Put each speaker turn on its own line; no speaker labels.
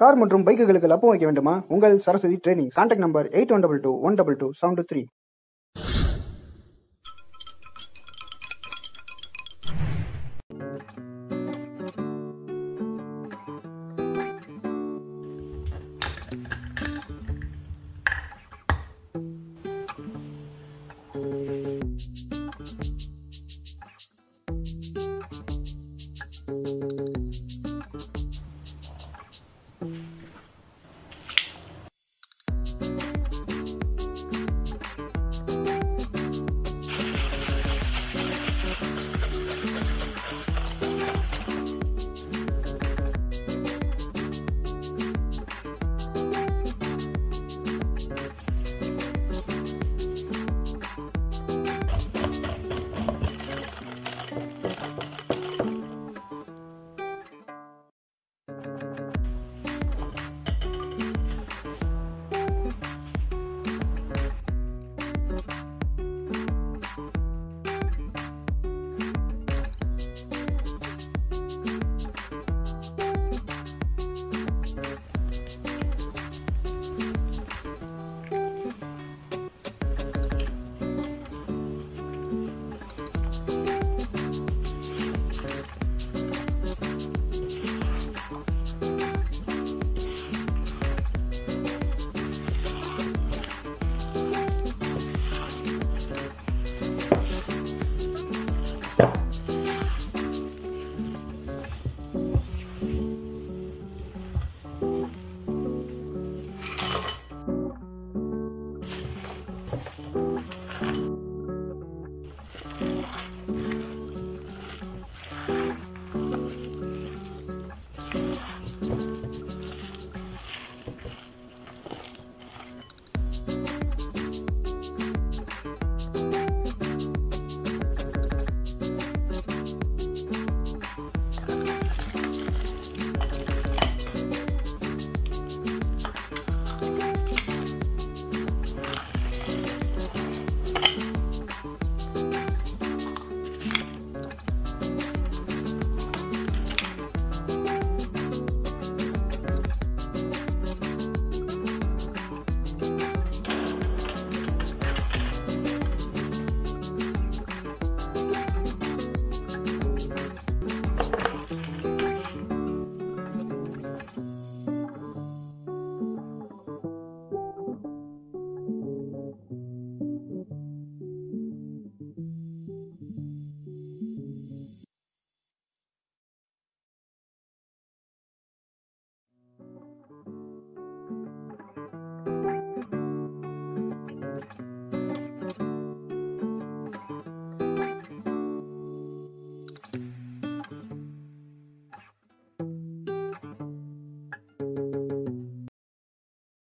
Car மற்றும் பைக்குகளுக்கு லப்பம் வைக்க வேண்டுமா? உங்கள் Saraswathi training. Contact number eight one double two one double two seven two three. No.